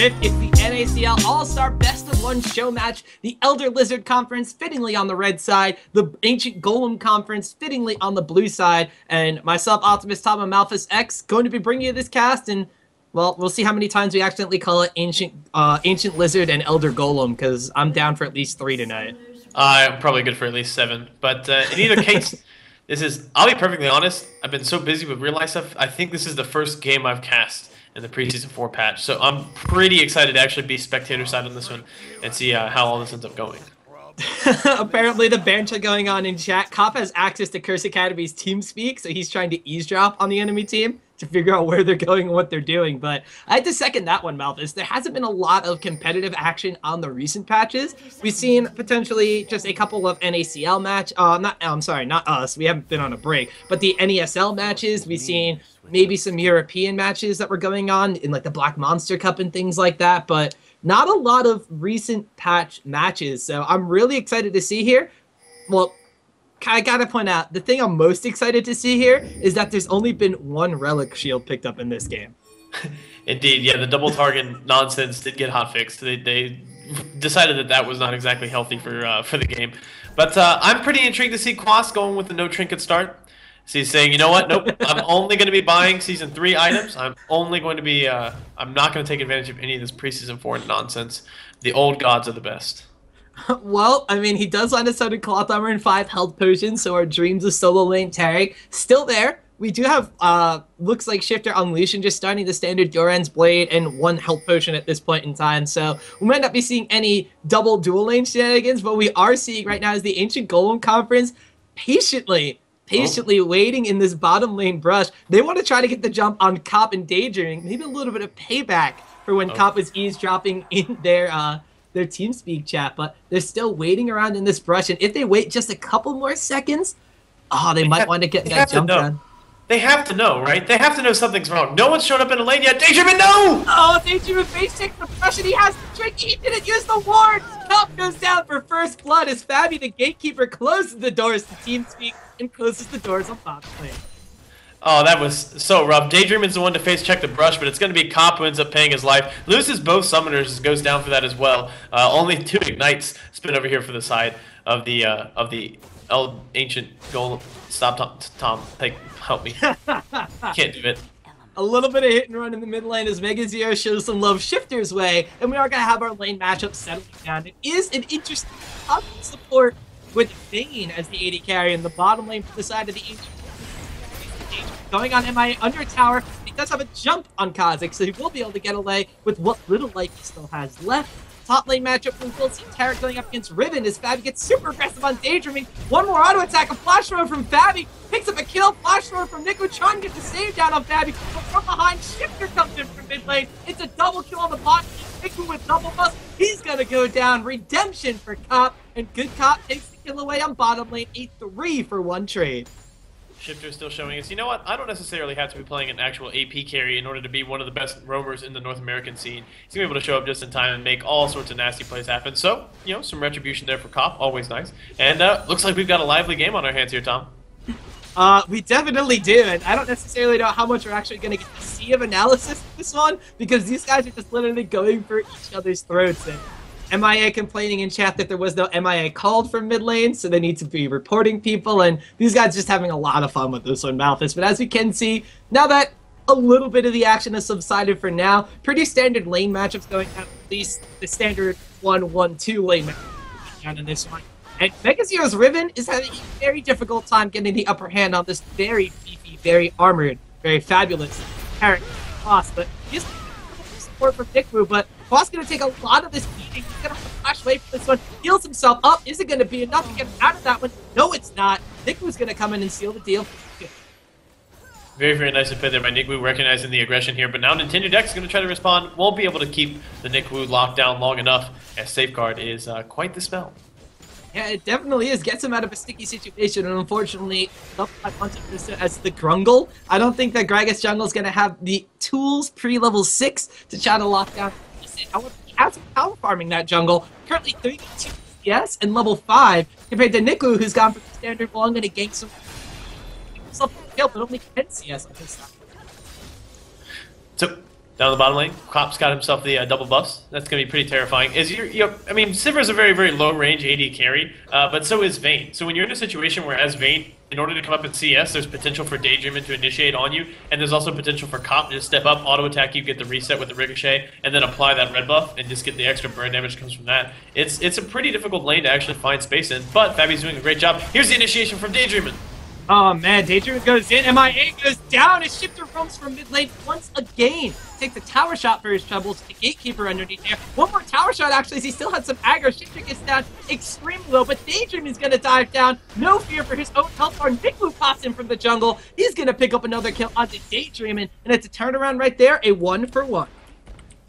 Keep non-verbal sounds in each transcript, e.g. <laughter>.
To It's the NACL All-Star Best of One show match. The Elder Lizard Conference, fittingly on the red side. The Ancient Golem Conference, fittingly on the blue side. And myself, Optimus Tom Amalphus X, going to be bringing you this cast. And, well, we'll see how many times we accidentally call it Ancient uh, Ancient Lizard and Elder Golem, because I'm down for at least three tonight. Uh, I'm probably good for at least seven. But uh, in either case, <laughs> this is, I'll be perfectly honest, I've been so busy with real life stuff, I think this is the first game I've cast in the preseason four patch. So I'm pretty excited to actually be spectator side on this one and see uh, how all this ends up going. <laughs> Apparently, the banter going on in chat. Cop has access to Curse Academy's team speak, so he's trying to eavesdrop on the enemy team to figure out where they're going and what they're doing. But I had to second that one, Malthus. There hasn't been a lot of competitive action on the recent patches. We've seen potentially just a couple of NACL match. Uh, not I'm sorry, not us. We haven't been on a break, but the NESL matches. We've seen maybe some European matches that were going on in like the Black Monster Cup and things like that. But not a lot of recent patch matches. So I'm really excited to see here. Well, I gotta point out the thing I'm most excited to see here is that there's only been one relic shield picked up in this game. <laughs> Indeed, yeah, the double target nonsense did get hot fixed. They, they decided that that was not exactly healthy for uh, for the game. But uh, I'm pretty intrigued to see Quas going with the no trinket start. He's saying, you know what? Nope. I'm only going to be buying season three items. I'm only going to be. Uh, I'm not going to take advantage of any of this preseason four nonsense. The old gods are the best. <laughs> well, I mean, he does sudden cloth armor and five health potions, so our dreams of solo lane Taric still there. We do have, uh, looks like Shiphtur Unleash and just starting the standard Doran's Blade and one health potion at this point in time. So we might not be seeing any double dual lane shenanigans, but we are seeing right now is the Ancient Golem Conference patiently patiently oh. waiting in this bottom lane brush. They want to try to get the jump on Cop and Daydreamin, maybe a little bit of payback for when oh. Cop was eavesdropping <laughs> in their uh, their TeamSpeak chat, but they're still waiting around in this brush. And if they wait just a couple more seconds, oh, they, they might have, want to get that jump done. They have to know, right? They have to know something's wrong. No one's shown up in a lane yet. Daydreamin, no! Oh, Daydreamin face takes the brush and he has the trick. He didn't use the ward. Cop goes down for first blood as Fabi, the gatekeeper, closes the doors to TeamSpeak and closes the doors on bot lane. Oh, that was so rough. Daydream is the one to face check the brush, but it's going to be Cop who ends up paying his life. Loses both summoners, goes down for that as well. Uh, only two ignites spin over here for the side of the uh, of the El ancient golem. Stop, Tom. Tom, take, help me. <laughs> Can't do it. A little bit of hit and run in the mid lane as Mega Zero shows some love Shiphtur's way, and we are going to have our lane matchup settling down. It is an interesting top support with Vayne as the AD carry in the bottom lane for the side of the Ancient going on MIA under tower. Does have a jump on Kha'Zix, so he will be able to get away with what little life he still has left. Top lane matchup, will see Taric going up against Riven as Fabi gets super aggressive on Daydreamin. One more auto attack, a flash throw from Fabi, picks up a kill, flash throw from Nico, trying to get the save down on Fabi, but from behind, Shiphtur comes in from mid lane. It's a double kill on the bot, Nico with double bust, he's gonna go down. Redemption for Cop, and Good Cop takes the kill away on bottom lane, a 3 for one trade. Shiphtur still showing us, you know what, I don't necessarily have to be playing an actual AP carry in order to be one of the best roamers in the North American scene. He's going to be able to show up just in time and make all sorts of nasty plays happen. So, you know, some retribution there for Cop, always nice. And uh, looks like we've got a lively game on our hands here, Tom. <laughs> Uh, we definitely do, and I don't necessarily know how much we're actually going to get to see of analysis this one, because these guys are just literally going for each other's throats. And MIA complaining in chat that there was no MIA called from mid lane, so they need to be reporting people, and these guys just having a lot of fun with this one, Malthus. But as we can see, now that a little bit of the action has subsided for now, pretty standard lane matchups going at least the standard 1-1-2 lane matchup in this one. And Mega Zero's Riven is having a very difficult time getting the upper hand on this very beefy, very armored, very fabulous character boss, but he's support from Nickwu, but Boss gonna take a lot of this beating. Away from this one. Heals himself up. Is it gonna be enough to get out of that one? No, it's not. Nickwu's gonna come in and seal the deal. Very, very nice play there by Nickwu, recognizing the aggression here. But now Nintendude is going to try to respond. Won't be able to keep the Nickwu locked down long enough, as Safeguard is uh, quite the spell. Yeah, it definitely is. Gets him out of a sticky situation, and unfortunately, as the Grungle. I don't think that Gragas Jungle is going to have the tools pre-level 6 to try to lock down. However, he power farming that jungle. Currently 32 CS and level 5, compared to Nickwu, who's gone the standard, well, I'm going to gank some kill, but only 10 CS on his side. So down the bottom lane. Cop's got himself the uh, double buffs. That's going to be pretty terrifying. Is you you know, I mean, Sivir is a very very low range AD carry, uh, but so is Vayne. So when you're in a situation where as Vayne, in order to come up in CS, there's potential for Daydreamin to initiate on you, and there's also potential for Cop to step up, auto attack you, get the reset with the ricochet, and then apply that red buff and just get the extra burn damage comes from that. It's it's a pretty difficult lane to actually find space in, but Fabi's doing a great job. Here's the initiation from Daydreamin. Oh man, Daydream goes in, MIA goes down, his Shiphtur roams from mid lane once again. Takes a tower shot for his troubles, the gatekeeper underneath there. One more tower shot actually, as he still had some aggro. Shiphtur gets down extremely low, but Daydream is gonna dive down. No fear for his own health bar. Wu pops in from the jungle. He's gonna pick up another kill onto Daydream, and it's a turnaround right there, a one for one.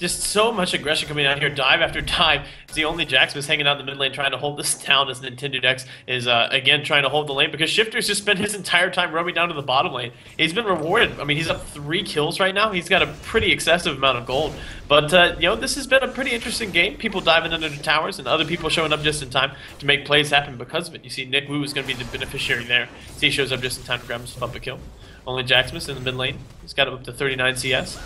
Just so much aggression coming out here, dive after <laughs> dive. The only Jaximus hanging out in the mid lane trying to hold this down as Nintendude is, uh, again, trying to hold the lane because Shiphtur's just spent his entire time roaming down to the bottom lane. He's been rewarded. I mean, he's up three kills right now. He's got a pretty excessive amount of gold. But, uh, you know, this has been a pretty interesting game. People diving under the towers and other people showing up just in time to make plays happen because of it. You see Nick Wu is going to be the beneficiary there. See, he shows up just in time to grab himself a kill. Only Jaximus in the mid lane. He's got him up to 39 CS.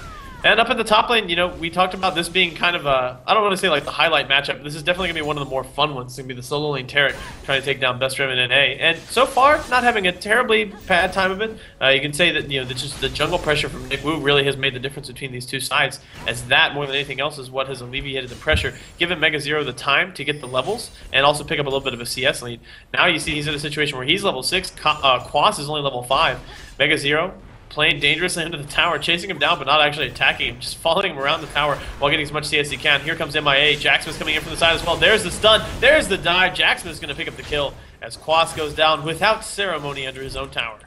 And up in the top lane, you know, we talked about this being kind of a, I don't want to say like the highlight matchup, this is definitely going to be one of the more fun ones. It's going to be the solo lane Taric trying to take down Best Riven in A. And so far, not having a terribly bad time of it. Uh, you can say that, you know, the, just the jungle pressure from Nick Wu really has made the difference between these two sides, as that, more than anything else, is what has alleviated the pressure, given Mega Zero the time to get the levels, and also pick up a little bit of a CS lead. Now you see he's in a situation where he's level 6, uh, Quas is only level 5. Mega Zero playing dangerously into the tower, chasing him down but not actually attacking him, just following him around the tower while getting as much CS as he can. Here comes MIA. Jaximus coming in from the side as well. There's the stun. There's the dive. Is going to pick up the kill as Quas goes down without ceremony under his own tower.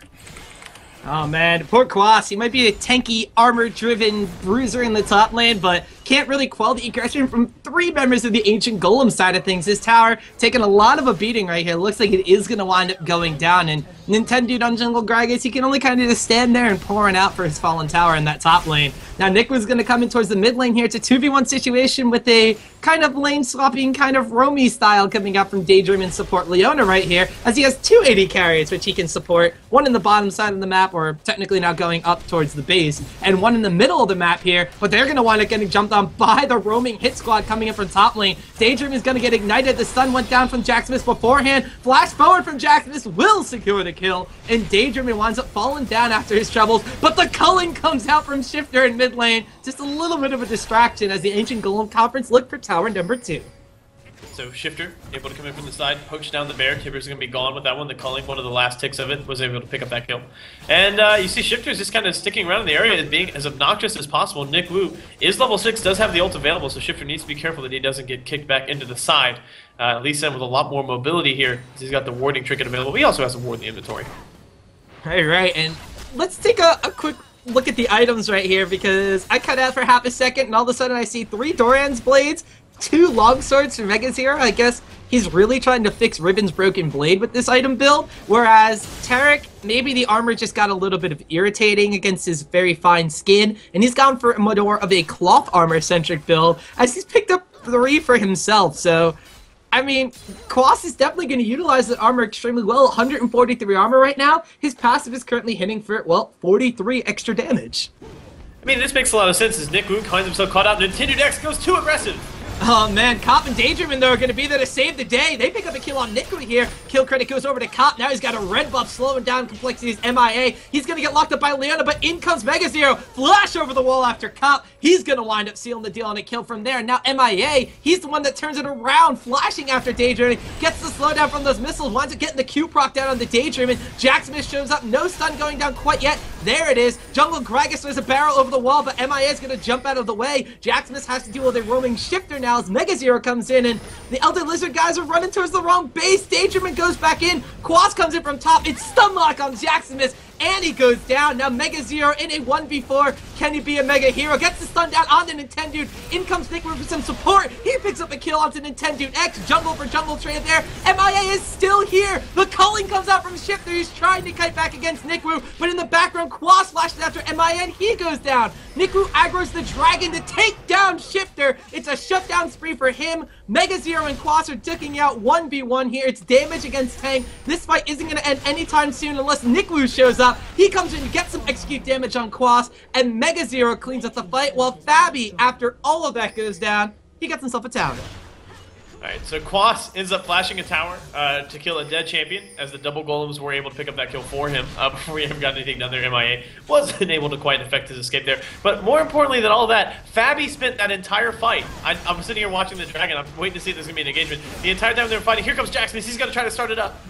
Oh man, poor Quas. He might be a tanky, armor-driven bruiser in the top lane, but can't really quell the aggression from three members of the Ancient Golem side of things. His tower taking a lot of a beating right here. Looks like it is going to wind up going down. And Nintendo on Jungle Gragas, he can only kind of just stand there and pouring out for his fallen tower in that top lane. Now Nick was going to come in towards the mid lane here. It's a 2v1 situation with a kind of lane swapping, kind of roamy style coming out from Daydream and support Leona right here, as he has two AD carriers which he can support. One in the bottom side of the map, or technically now going up towards the base, and one in the middle of the map here, but they're going to wind up getting jumped on Um, by the roaming hit squad coming in from top lane. Daydream is going to get ignited. The stun went down from Jaximus beforehand. Flash forward from Jaximus will secure the kill, and Daydream winds up falling down after his troubles, but the culling comes out from Shiphtur in mid lane. Just a little bit of a distraction as the Ancient Golem Conference look for tower number two. So Shiphtur, able to come in from the side, poach down the bear. Tibbers going to be gone with that one. The culling, one of the last ticks of it, was able to pick up that kill. And uh, you see Shiphtur is just kind of sticking around in the area and being as obnoxious as possible. Nick Wu is level 6, does have the ult available, so Shiphtur needs to be careful that he doesn't get kicked back into the side. Uh, Lee Sin with a lot more mobility here. He's got the warding trinket available. He also has a ward in the inventory. All right, and let's take a, a quick look at the items right here because I cut out for half a second and all of a sudden I see three Doran's blades, two long swords from Mega Zero. I guess he's really trying to fix Riven's broken blade with this item build, whereas Taric, maybe the armor just got a little bit of irritating against his very fine skin, and he's gone for a more of a cloth armor-centric build, as he's picked up three for himself, so... I mean, Quas is definitely going to utilize that armor extremely well. 143 armor right now. His passive is currently hitting for, well, 43 extra damage. I mean, this makes a lot of sense as Nick Wu finds himself caught out. Nintendude goes too aggressive. Oh man, Cop and Daydreamin though are going to be there to save the day. They pick up a kill on Nickwu here. Kill credit goes over to Cop. Now he's got a red buff slowing down Complexity's MIA. He's going to get locked up by Leona, but in comes Mega Zero. Flash over the wall after Cop. He's going to wind up sealing the deal on a kill from there. Now MIA, he's the one that turns it around, flashing after Daydreamin. Gets the slowdown from those missiles, winds up getting the Q proc down on the Daydreamin. Jaximus shows up, no stun going down quite yet. There it is. Jungle Gragas, there's a barrel over the wall, but MIA is going to jump out of the way. Jaximus has to deal with a roaming Shiphtur now as Mega Zero comes in, and the Elder Lizard guys are running towards the wrong base. Daydreamin goes back in. Quas comes in from top. It's stun lock on Jaximus and he goes down. Now Mega Zero in a 1v4. Can he be a Mega Hero? Gets the stun down on the Nintendo. In comes Nick for some support. He picks up a kill onto Nintendude. Jungle for jungle trade there. MIA is still here. The culling comes out from Shiphtur. He's trying to kite back against Nick Wu, but in the background, Quas flashes after MIA and he goes down. Nick Wu aggroes the dragon to take down Shiphtur. It's a shutdown spree for him. Mega Zero and Quas are duking out 1v1 here. It's damage against tank. This fight isn't going to end anytime soon unless Nick Wu shows up. Out. He comes in, gets some execute damage on Quas, and Mega Zero cleans up the fight, while Fabi, after all of that goes down, he gets himself a tower. Alright, so Quas ends up flashing a tower uh, to kill a dead champion, as the double golems were able to pick up that kill for him uh, <laughs> before we even got anything done there. MIA wasn't able to quite effect his escape there. But more importantly than all that, Fabi spent that entire fight. I, am sitting here watching the dragon, I'm waiting to see if there's going to be an engagement. The entire time they were fighting, here comes Jaximus, he's going to try to start it up.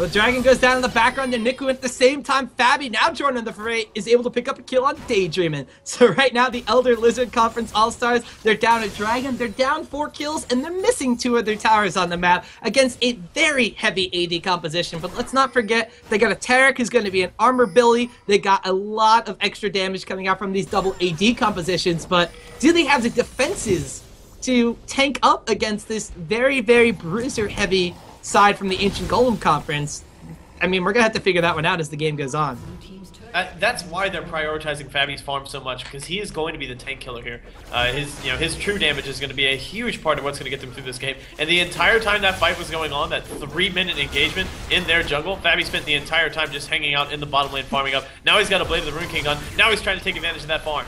The Dragon goes down in the background, and Nickwu at the same time, Fabi, now joining the fray, is able to pick up a kill on Daydreamin. <laughs> So right now, the Elder Lizard Conference All-Stars, they're down a Dragon, they're down four kills, and they're missing two of their towers on the map against a very heavy AD composition. But let's not forget, they got a Taric who's going to be an Armor Billy. They got a lot of extra damage coming out from these double AD compositions, but do they have the defenses to tank up against this very, very bruiser-heavy side from the Ancient Golem Conference. I mean, we're gonna have to figure that one out as the game goes on. Uh, that's why they're prioritizing Fabi's farm so much because he is going to be the tank killer here. Uh, his, you know, his true damage is going to be a huge part of what's going to get them through this game. And the entire time that fight was going on, that three-minute engagement in their jungle, Fabi spent the entire time just hanging out in the bottom lane farming up. Now he's got a Blade of the Ruined King on. Now he's trying to take advantage of that farm.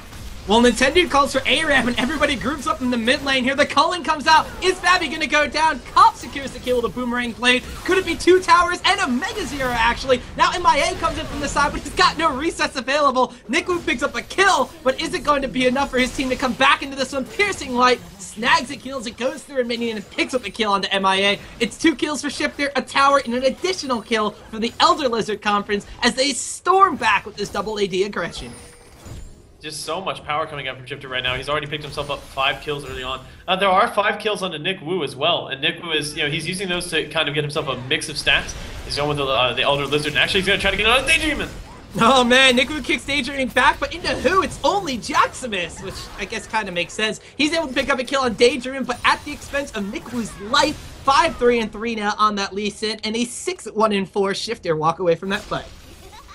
Well, Nintendo calls for ARAM and everybody groups up in the mid lane here. The culling comes out. Is Fabi gonna go down? Cop secures the kill with a boomerang blade. Could it be two towers and a Mega Zero, actually? Now MIA comes in from the side, but he's got no resets available. Nickwu picks up a kill, but is it going to be enough for his team to come back into this one? Piercing Light snags a kill as it goes through a minion and picks up a kill onto MIA. It's two kills for Shiphtur, a tower, and an additional kill for the Elder Lizard Conference as they storm back with this double AD aggression just so much power coming out from Shiphtur right now. He's already picked himself up five kills early on. Uh, there are five kills onto Nick Wu as well, and Nick Wu is, you know, he's using those to kind of get himself a mix of stats. He's going with the, uh, the Elder Lizard, and actually he's going to try to get another Daydreamin'. Oh man, Nick Wu kicks Daydreamin back, but into who? It's only Jaximus, which I guess kind of makes sense. He's able to pick up a kill on Daydream, but at the expense of Nick Wu's life. 5 3 and 3 now on that Lee Sin, and a 6 1 and 4 Shiphtur walk away from that fight.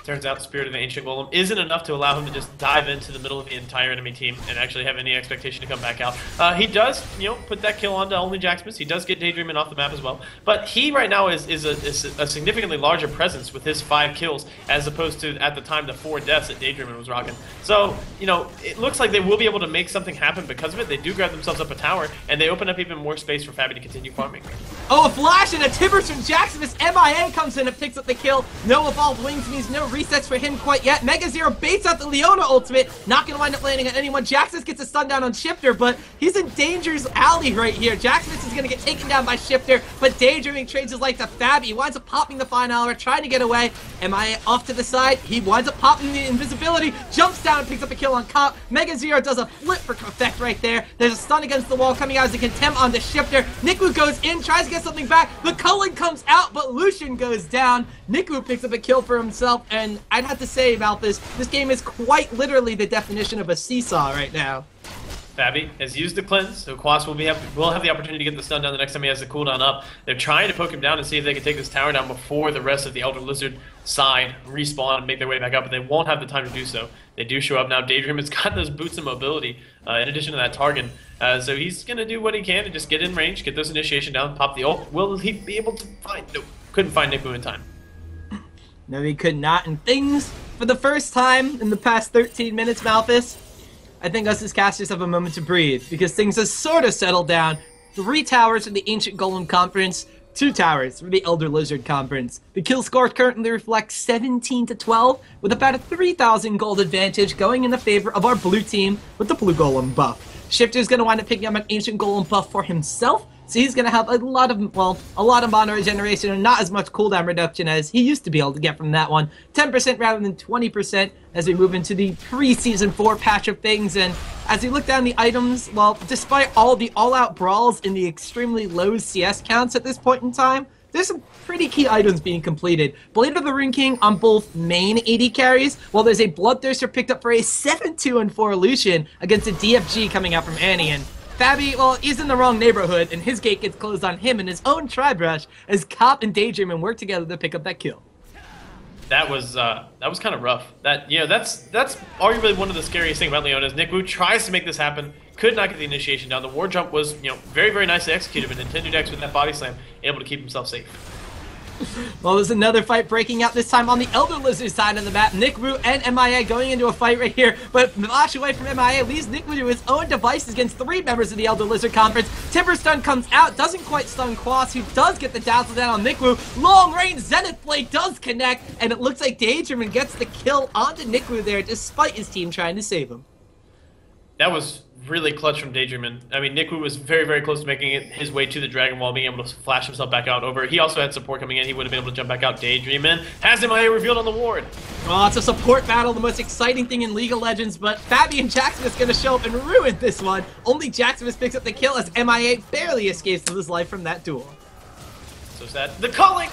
Turns out the Spirit of the Ancient Golem isn't enough to allow him to just dive into the middle of the entire enemy team and actually have any expectation to come back out. Uh, he does, you know, put that kill onto only Jaximus. He does get Daydreamin off the map as well. But he right now is, is, a, is a significantly larger presence with his five kills as opposed to at the time the four deaths that Daydreamin was rocking. So, you know, it looks like they will be able to make something happen because of it. They do grab themselves up a tower and they open up even more space for Fabi to continue farming. Oh, a flash and a Tibbers from Jaximus. MIA comes in and picks up the kill. No evolved wings means no resets for him quite yet. Mega Zero baits out the Leona ultimate. Not going to wind up landing on anyone. Jaximus gets a stun down on Shiphtur, but he's in danger's alley right here. Jaximus is going to get taken down by Shiphtur, but Daydreamin trades his life to Fabi. He winds up popping the Final Hour, trying to get away. Am I off to the side? He winds up popping the invisibility, jumps down and picks up a kill on Cop. Mega Zero does a flip for effect right there. There's a stun against the wall coming out as a contempt on the Shiphtur. Nickwu goes in, tries to get something back. The Culling comes out, but Lucian goes down. Nickwu picks up a kill for himself, and I'd have to say about this. This game is quite literally the definition of a seesaw right now. Fabi has used the cleanse, so Quas will be have, will have the opportunity to get the stun down the next time he has the cooldown up. They're trying to poke him down and see if they can take this tower down before the rest of the Elder Lizard side respawn and make their way back up, but they won't have the time to do so. They do show up now. Daydream has <laughs> got those boots of mobility uh, in addition to that Targon. Uh, so he's going to do what he can to just get in range, get those initiation down, pop the ult. Will he be able to find... Nope, couldn't find Nickwu in time. No, he could not. And things, for the first time in the past 13 minutes, Malthus, I think us as casters have a moment to breathe because things have sort of settled down. Three towers for the Ancient Golem Conference, two towers for the Elder Lizard Conference. The kill score currently reflects 17 to 12, with about a 3,000 gold advantage going in the favor of our blue team with the Blue Golem buff. Shiphtur's to wind up picking up an Ancient Golem buff for himself, so he's going to have a lot of, well, a lot of mana regeneration and not as much cooldown reduction as he used to be able to get from that one. 10% rather than 20% as we move into the pre-season 4 patch of things. And as we look down the items, well, despite all the all-out brawls and the extremely low CS counts at this point in time, there's some pretty key items being completed. Blade of the Ruined King on both main AD carries, while there's a Bloodthirster picked up for a 7-2 and 4 Lucian against a DFG coming out from Anian. Fabi, well, he's in the wrong neighborhood, and his gate gets closed on him and his own tribe rush as Cop and Daydreamin work together to pick up that kill. That was uh, that was kind of rough. That you know that's that's arguably one of the scariest things about Leona is Nick Wu tries to make this happen, could not get the initiation down. The war jump was you know very very nicely executed, but Nintendude with that body slam able to keep himself safe. <laughs> Well, there's another fight breaking out this time on the Elder Lizard side of the map. Nick Wu and MIA going into a fight right here, but flash away from MIA leaves Nick Wu to his own devices against three members of the Elder Lizard Conference. Timber Stun comes out, doesn't quite stun Quas, who does get the dazzle down on Nick Wu. Long range Zenith Blade does connect, and it looks like Daydreamin gets the kill onto Nick Wu there despite his team trying to save him. That was really clutch from Daydreamin. I mean, Nick Wu was very, very close to making it his way to the Dragon Wall, being able to flash himself back out over. He also had support coming in. He would have been able to jump back out. Daydreamin has MIA revealed on the ward. Well, it's a support battle, the most exciting thing in League of Legends, but Fabian Jackson is going to show up and ruin this one. Only Jackson picks up the kill as MIA barely escapes with his life from that duel. So sad. The culling!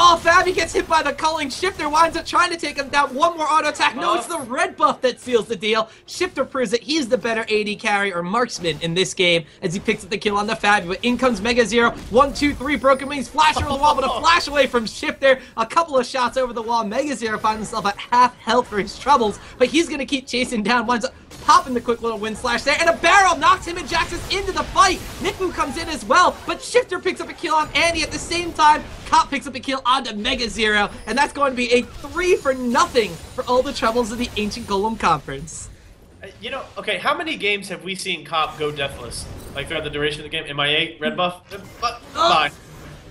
Oh, Fabi gets hit by the culling. Shiphtur winds up trying to take him down. One more auto attack. No, it's uh-huh. the red buff that seals the deal. Shiphtur proves that he's the better AD carry or marksman in this game as he picks up the kill on the Fabi. But in comes Mega Zero. One, two, three, broken wings. Flash over the wall, but a <laughs> flash away from Shiphtur. A couple of shots over the wall. Mega Zero finds himself at half health for his troubles, but he's going to keep chasing down. Winds up popping the quick little wind slash there, and a barrel knocks him and Jackson into the fight. Nickwu comes in as well, but Shiphtur picks up a kill on Andy at the same time. Cop picks up a kill onto Mega Zero, and that's going to be a three for nothing for all the troubles of the Ancient Golem Conference. Uh, you know, okay, how many games have we seen Cop go deathless? Like throughout the duration of the game? MIA, red buff? Uh, bye.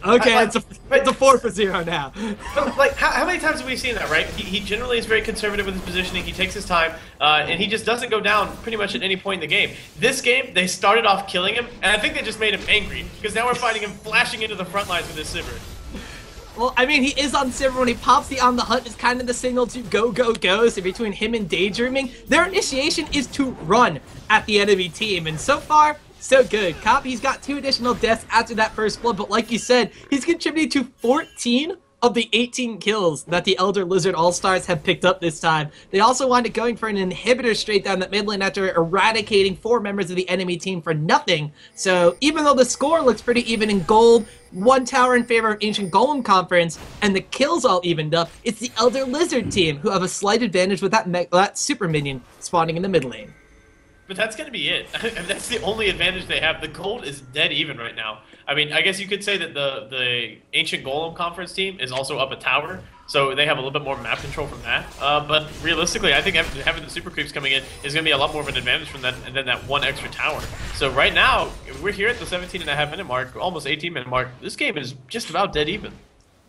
Okay, I, like, it's, a, it's a four for zero now. <laughs> Like, how, how, many times have we seen that, right? He, he, generally is very conservative with his positioning. He takes his time, uh, and he just doesn't go down pretty much at any point in the game. This game, they started off killing him, and I think they just made him angry because now we're fighting him flashing into the front lines with his Sivir. Well, I mean, he is on Sivir when he pops the on the hunt is kind of the signal to go, go, go. So between him and Daydreamin, their initiation is to run at the enemy team. And so far, so good. Cop, he's got two additional deaths after that first blood, but like you said, he's contributed to 14 of the 18 kills that the Elder Lizard All-Stars have picked up this time. They also wind up going for an inhibitor straight down that mid lane after eradicating four members of the enemy team for nothing. So even though the score looks pretty even in gold, one tower in favor of Ancient Golem Conference, and the kills all evened up, it's the Elder Lizard team who have a slight advantage with that, that super minion spawning in the mid lane. But that's going to be it. <laughs> that's the only advantage they have. The gold is dead even right now. I mean, I guess you could say that the the ancient golem conference team is also up a tower, so they have a little bit more map control from that. Uh, but realistically, I think having the super creeps coming in is going to be a lot more of an advantage from that than that one extra tower. So right now, we're here at the 17 and a half minute mark, almost 18 minute mark. This game is just about dead even.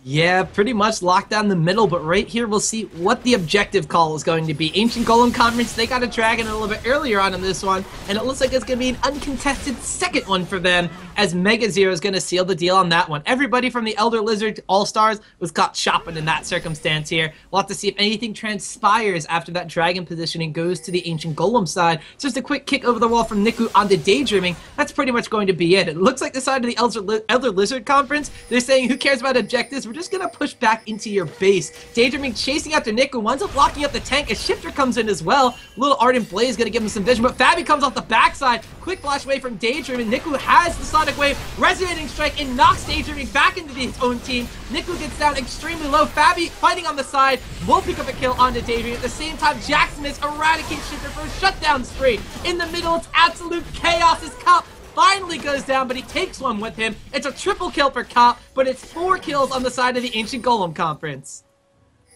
Yeah, pretty much locked down the middle, but right here we'll see what the objective call is going to be. Ancient Golem Conference, they got a dragon a little bit earlier on in this one, and it looks like it's going to be an uncontested second one for them, as Mega Zero is going to seal the deal on that one. Everybody from the Elder Lizard All-Stars was caught shopping in that circumstance here. We'll have to see if anything transpires after that dragon positioning goes to the Ancient Golem side. Just a quick kick over the wall from Nickwu onto Daydreamin. That's pretty much going to be it. It looks like the side of the Elder, Elder Lizard Conference, they're saying, who cares about objectives? We're just gonna push back into your base. Daydreamin chasing after Nick, who winds up locking up the tank A Shiphtur comes in as well. Little Ardent Blaze gonna give him some vision, but Fabi comes off the backside. Quick flash away from Daydreamin. Nickwu has the Sonic Wave, Resonating Strike, and knocks Daydreamin back into his own team. Nickwu gets down extremely low. Fabi fighting on the side will pick up a kill onto Daydreamin. At the same time, Jackson is eradicates Shiphtur for a shutdown spree. In the middle, it's absolute chaos as Cop finally goes down, but he takes one with him. It's a triple kill for Cop, but it's four kills on the side of the Ancient Golem Conference.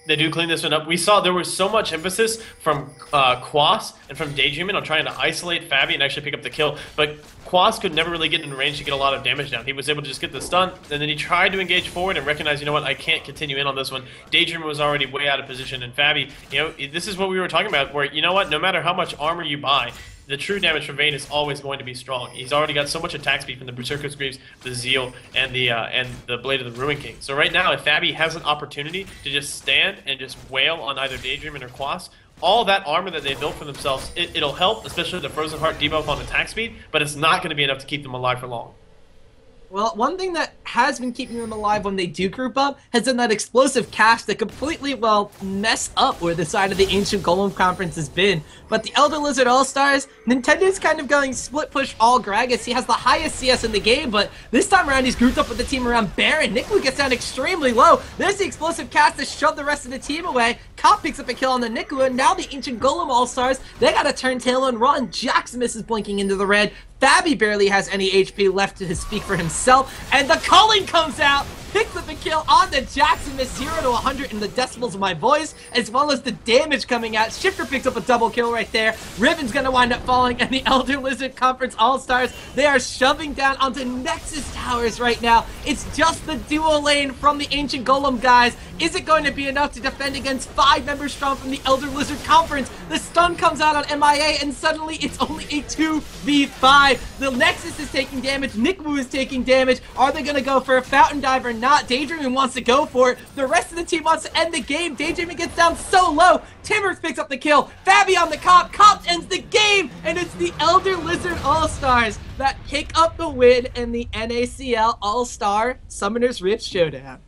They do clean this one up. We saw there was so much emphasis from uh, Quas and from Daydreamin on trying to isolate Fabi and actually pick up the kill, but Quas could never really get in range to get a lot of damage down. He was able to just get the stun, and then he tried to engage forward and recognize, you know what, I can't continue in on this one. Daydreamer was already way out of position, and Fabi, you know, this is what we were talking about, where, you know what, no matter how much armor you buy, the true damage from Vayne is always going to be strong. He's already got so much attack speed from the Berserker's Greaves, the Zeal, and the uh, and the Blade of the Ruined King. So right now, if Fabi has an opportunity to just stand and just wail on either Daydream or Quas, all that armor that they built for themselves, it, will help, especially the Frozen Heart debuff on attack speed, but it's not going to be enough to keep them alive for long. Well, one thing that has been keeping them alive when they do group up has been that explosive cast that completely, well, mess up where the side of the Ancient Golem Conference has been. But the Elder Lizard All-Stars, Nintendo's kind of going split push all Gragas. He has the highest CS in the game, but this time around he's grouped up with the team around Baron. Nickwu gets down extremely low. There's the explosive cast to shove the rest of the team away. Cop picks up a kill on the Nickwu, and now the Ancient Golem All-Stars, they gotta turn tail and run. Jaximus is blinking into the red. Fabi barely has any HP left to speak for himself, and the culling comes out! Picks up the kill on the Jackson, miss 0 to 100 in the decibels of my voice, as well as the damage coming out. Shiphtur picks up a double kill right there. Riven's gonna wind up falling, and the <laughs> Elder Lizard Conference All-Stars, they are shoving down onto Nexus Towers right now. It's just the duo lane from the Ancient Golem guys. Is it going to be enough to defend against five members strong from the Elder Lizard Conference? The stun comes out on MIA, and suddenly it's only a 2v5. The Nexus is taking damage, Nickwu is taking damage. Are they gonna go for a Fountain Dive or not? Daydreamin wants to go for it. The rest of the team wants to end the game. Daydreamin gets down so low. Tibbers picks up the kill. Fabi on the cop. Cop ends the game. And it's the Elder Lizard All-Stars that pick up the win in the NACL All-Star Summoner's Rift Showdown.